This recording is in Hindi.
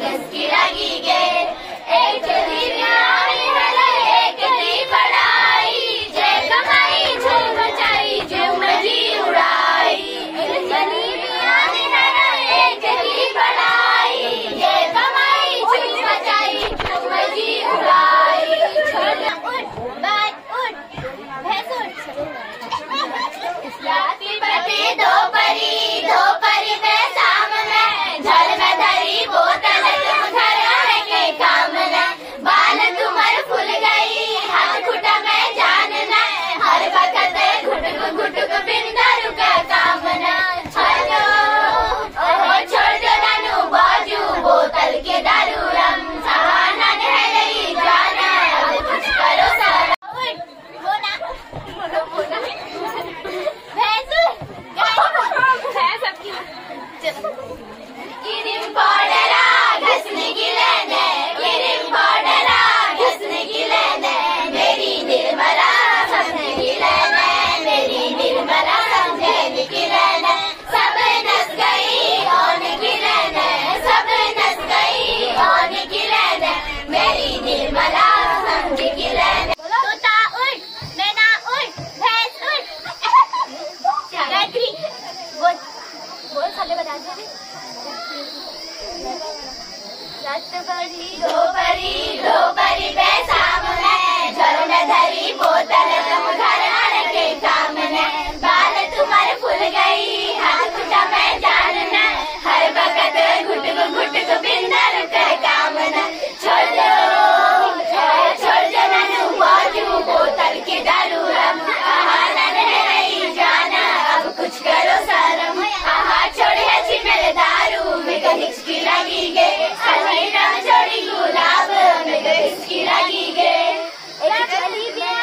Saygıskiler. सतबली दोपरी Olivia!